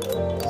Wait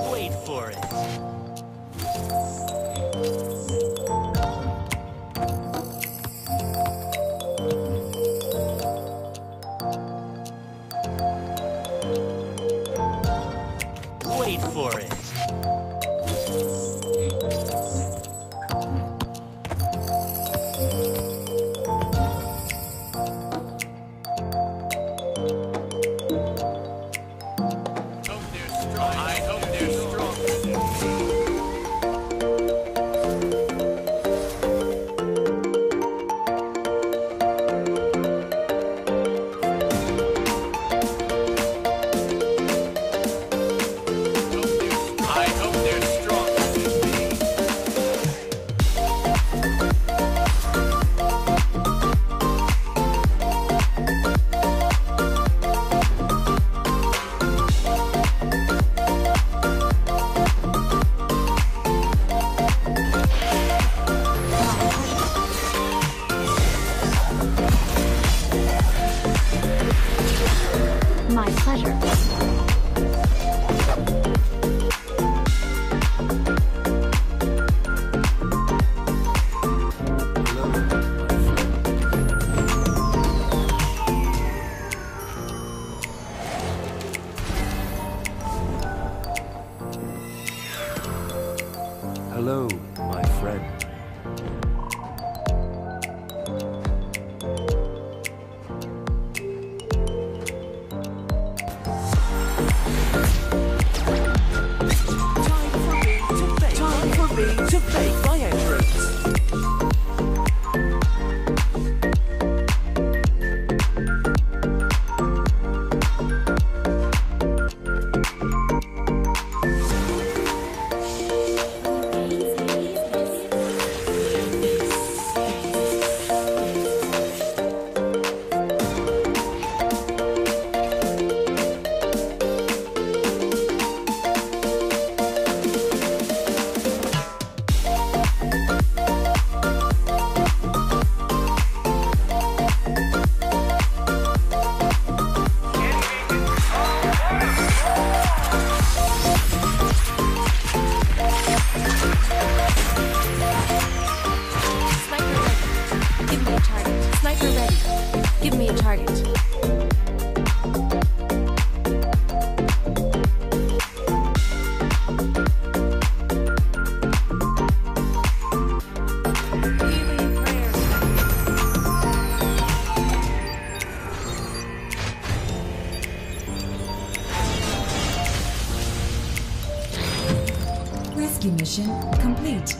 Hello, my friend. Target. Rescue mission complete.